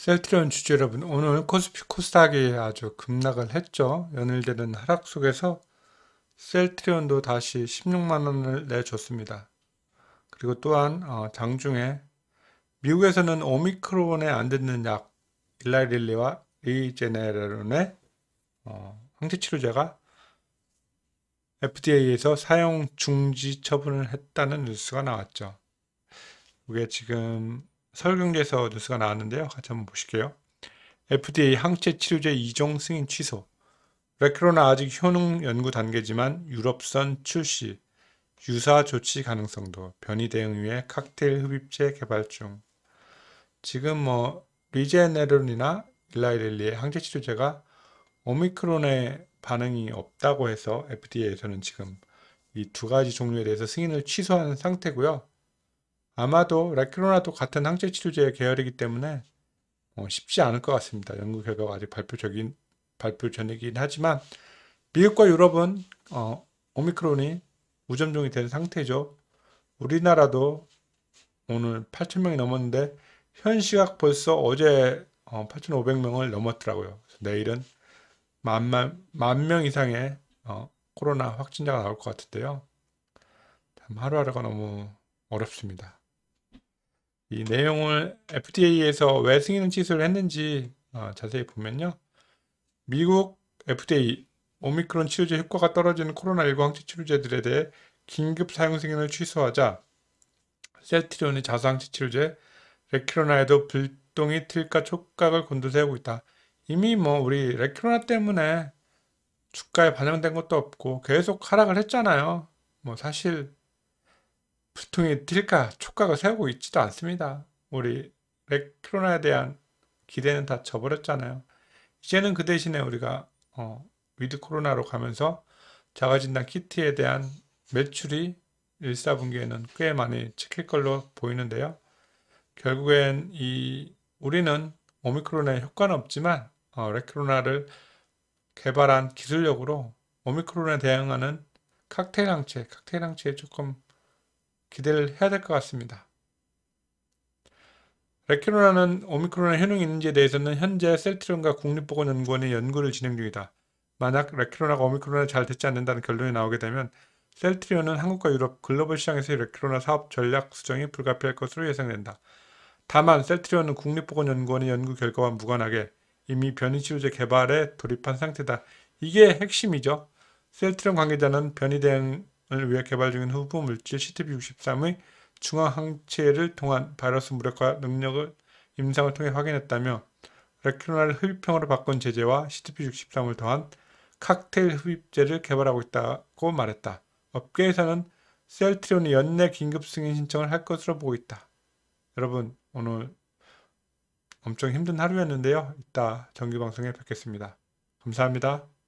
셀트리온 주주 여러분, 오늘 코스피 코스닥이 아주 급락을 했죠. 연일되는 하락 속에서 셀트리온도 다시 16만 원을 내줬습니다. 그리고 또한 어, 장중에 미국에서는 오미크론에 안 듣는 약 일라릴리와 리제네론의 어, 항체치료제가 FDA에서 사용 중지 처분을 했다는 뉴스가 나왔죠. 이게 지금 서울경제에서 뉴스가 나왔는데요. 같이 한번 보실게요. FDA 항체 치료제 2종 승인 취소. 레크로나 아직 효능 연구 단계지만 유럽선 출시. 유사 조치 가능성도 변이 대응 위해 칵테일 흡입제 개발 중. 지금 뭐 리제네론이나 일라이렐리의 항체 치료제가 오미크론의 반응이 없다고 해서 FDA에서는 지금 이 두 가지 종류에 대해서 승인을 취소하는 상태고요. 아마도 레크로나도 같은 항체 치료제 계열이기 때문에 어, 쉽지 않을 것 같습니다. 연구 결과가 아직 발표적인 발표 전이긴 하지만 미국과 유럽은 어, 오미크론이 무점종이 된 상태죠. 우리나라도 오늘 8,000명이 넘었는데 현 시각 벌써 어제 어, 8,500명을 넘었더라고요. 내일은 만만 만 명 이상의 어, 코로나 확진자가 나올 것 같은데요. 참 하루하루가 너무 어렵습니다. 이 내용을 FDA에서 왜 승인 취소를 했는지 어, 자세히 보면요. 미국 FDA 오미크론 치료제 효과가 떨어지는 코로나19 항체 치료제들에 대해 긴급 사용 승인을 취소하자 셀트리온의 자수항체 치료제 레키로나에도 불똥이 틀까 촉각을 곤두세우고 있다. 이미 뭐 우리 레키로나 때문에 주가에 반영된 것도 없고 계속 하락을 했잖아요. 뭐 사실 불똥이 튈까 촉각을 세우고 있지도 않습니다. 우리 레키로나에 대한 기대는 다 져버렸잖아요. 이제는 그 대신에 우리가 어, with 코로나로 가면서 자가진단 키트에 대한 매출이 1, 4분기에는 꽤 많이 찍힐 걸로 보이는데요. 결국엔 이 우리는 오미크론에 효과는 없지만 어, 레크로나를 개발한 기술력으로 오미크론에 대응하는 칵테일 항체, 칵테일 항체에 조금 기대를 해야 될 것 같습니다. 레키로나는 오미크론의 효능이 있는지에 대해서는 현재 셀트리온과 국립보건연구원의 연구를 진행 중이다. 만약 레키로나가 오미크론에 잘 듣지 않는다는 결론이 나오게 되면 셀트리온은 한국과 유럽 글로벌 시장에서의 레키로나 사업 전략 수정이 불가피할 것으로 예상된다. 다만 셀트리온은 국립보건연구원의 연구 결과와 무관하게 이미 변이 치료제 개발에 돌입한 상태다. 이게 핵심이죠. 셀트리온 관계자는 변이 대응 을 위해 개발 중인 후보 물질 CTP63의 중앙 항체를 통한 바이러스 무력화 능력을 임상을 통해 확인했다며 레키노나를 흡입형으로 바꾼 제제와 CTP63을 더한 칵테일 흡입제를 개발하고 있다고 말했다. 업계에서는 셀트리온이 연내 긴급 승인 신청을 할 것으로 보고 있다. 여러분 오늘 엄청 힘든 하루였는데요. 이따 정규 방송에 뵙겠습니다. 감사합니다.